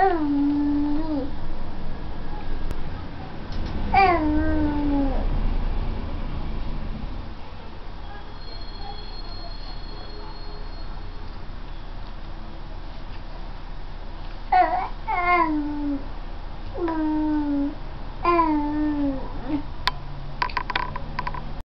Mm-hmm.